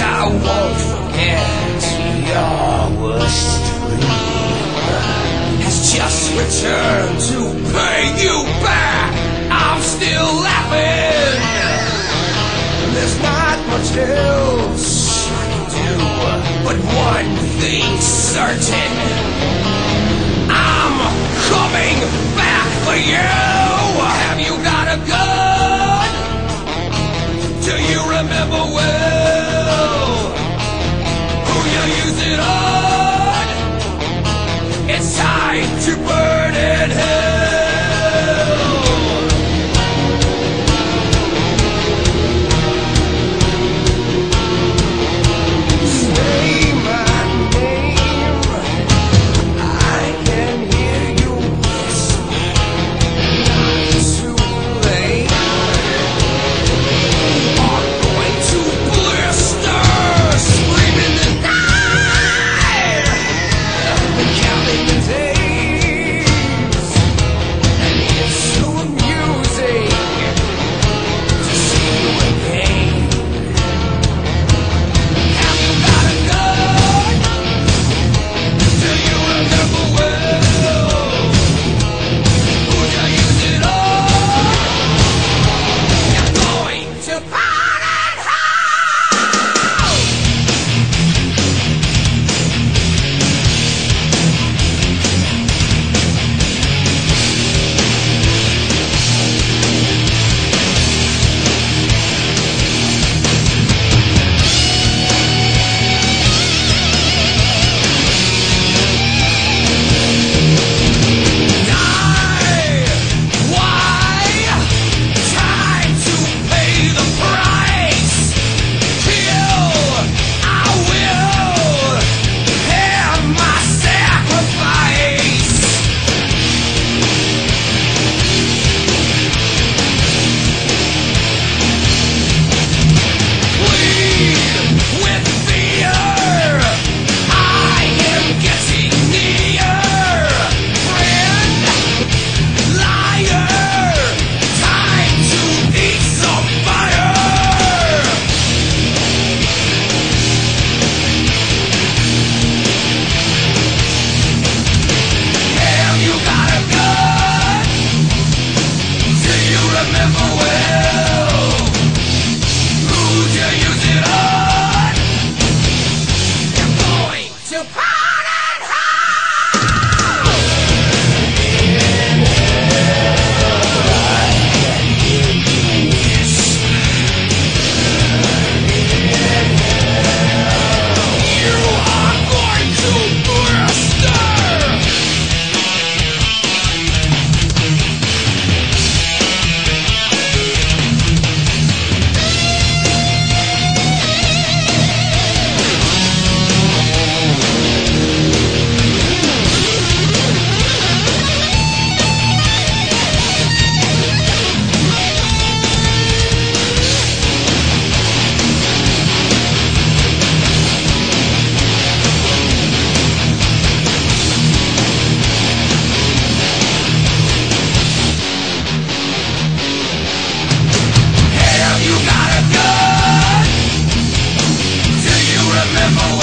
I won't forget. Your worst dream has just returned to pay you back. I'm still laughing. There's not much else I can do, but one thing's certain. I'm coming back for you. Have you got a gun? Do you remember when? you proud? Oh.